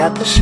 At the show.